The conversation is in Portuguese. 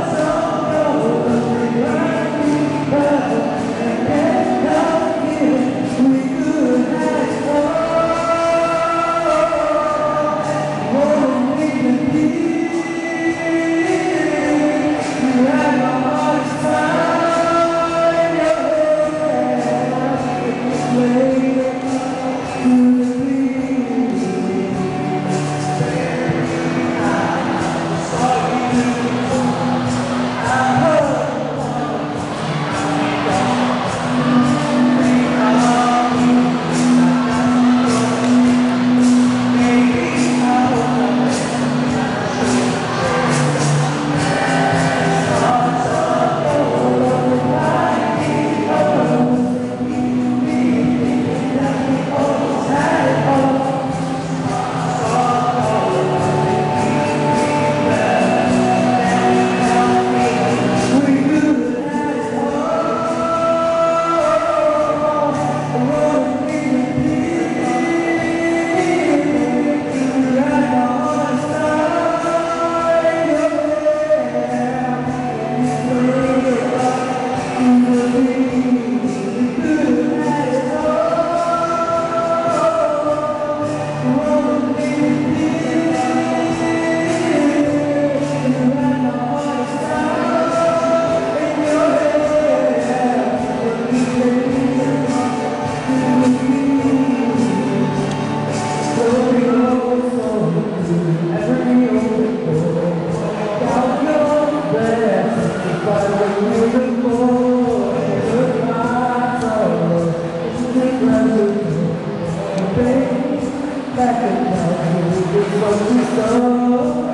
Awesome. Saw